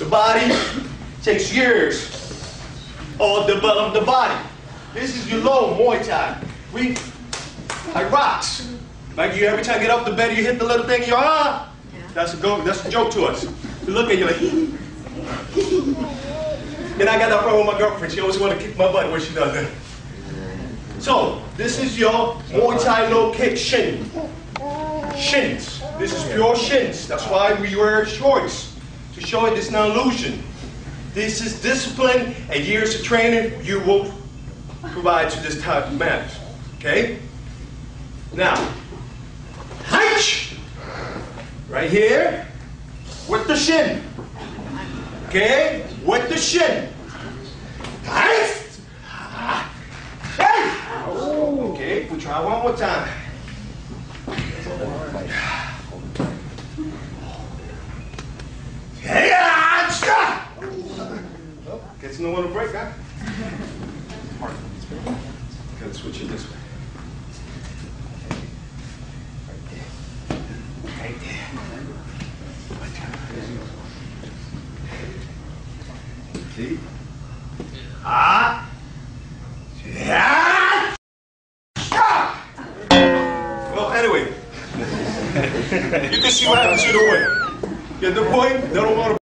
body takes years or develop the body. This is your low Muay Thai. We like rocks. Like you every time you get off the bed, you hit the little thing, you're ah. That's a go. That's a joke to us. You look at you like. and I got that problem with my girlfriend. She always want to kick my butt when she does that. So this is your Muay Thai low kick shin. Shins. This is pure shins. That's why we wear shorts to show it it's not illusion. This is discipline and years of training you will provide to this type of matters. Okay? Now, height. Right here, with the shin. Okay? With the shin. Ah. Height. Oh, okay, we try one more time. No one to break, huh? Gotta switch it this way. Right there. See? Ah! Yeah! Well, anyway, you can see what happens to the way. Get the point? They don't want to.